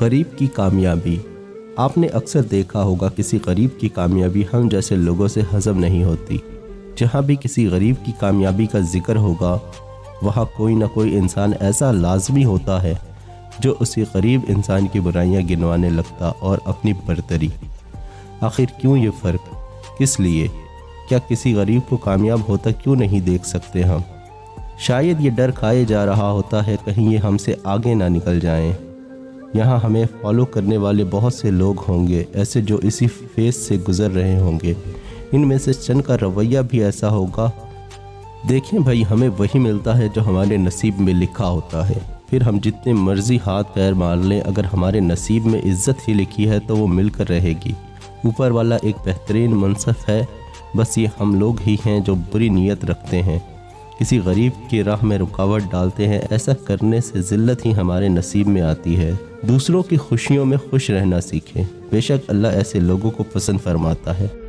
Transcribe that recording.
गरीब की कामयाबी। आपने अक्सर देखा होगा किसी गरीब की कामयाबी हम जैसे लोगों से हजम नहीं होती। जहाँ भी किसी गरीब की कामयाबी का ज़िक्र होगा, वहाँ कोई ना कोई इंसान ऐसा लाजमी होता है, जो उसी गरीब इंसान की बुराइयाँ गिनवाने लगता और अपनी बरतरी। आखिर क्यों ये फ़र्क? किस लिए? क्या किसी गरीब को कामयाब होता क्यों नहीं देख सकते हम? शायद ये डर खाए जा रहा होता है कहीं ये हमसे आगे ना निकल जाएँ। यहाँ हमें फॉलो करने वाले बहुत से लोग होंगे, ऐसे जो इसी फेस से गुज़र रहे होंगे। इनमें से चंद का रवैया भी ऐसा होगा, देखें भाई, हमें वही मिलता है जो हमारे नसीब में लिखा होता है। फिर हम जितने मर्ज़ी हाथ पैर मार लें, अगर हमारे नसीब में इज़्ज़त ही लिखी है तो वो मिलकर रहेगी। ऊपर वाला एक बेहतरीन मनसफ है, बस ये हम लोग ही हैं जो बुरी नीयत रखते हैं। किसी गरीब की राह में रुकावट डालते हैं, ऐसा करने से ज़िल्लत ही हमारे नसीब में आती है। दूसरों की खुशियों में खुश रहना सीखें। बेशक अल्लाह ऐसे लोगों को पसंद फरमाता है।